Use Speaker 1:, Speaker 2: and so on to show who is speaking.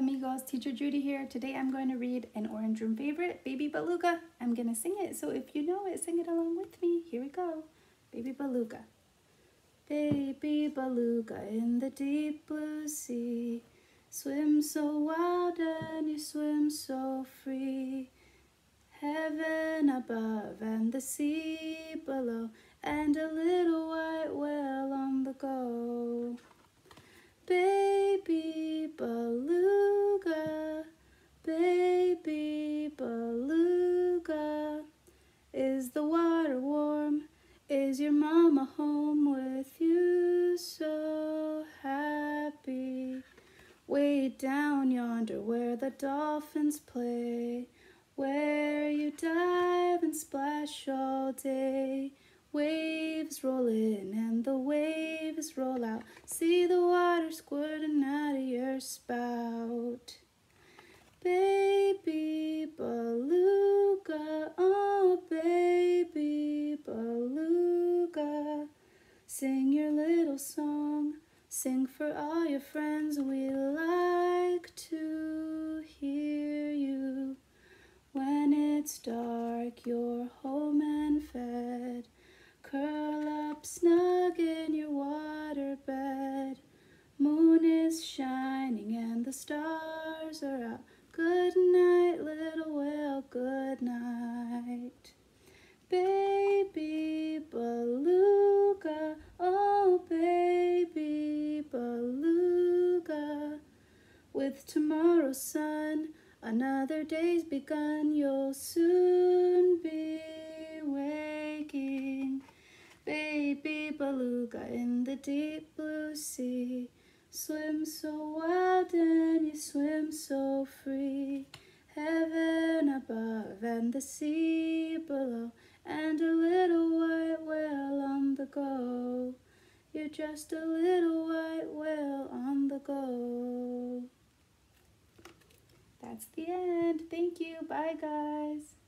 Speaker 1: amigos, Teacher Judi here. Today I'm going to read an Orange Room favorite, Baby Beluga. I'm going to sing it, so if you know it, sing it along with me. Here we go. Baby Beluga. Baby Beluga in the deep blue sea. Swim so wild and you swim so free. Heaven above and the sea below, and a little white whale on the go. Baby beluga, baby beluga. Is the water warm? Is your mama home with you so happy? Way down yonder where the dolphins play, where you dive and splash all day. Waves roll in and the waves roll out. See the water squirting out of your spout. Baby beluga, oh baby beluga. Sing your little song, sing for all your friends. We like to hear you. When it's dark, you're home and fed. Curl up snug With tomorrow's sun, another day's begun. You'll soon be waking. Baby beluga in the deep blue sea. Swim so wild and you swim so free. Heaven above and the sea below, and a little white whale on the go. You're just a little white whale on the go. That's the end. Thank you. Bye, guys.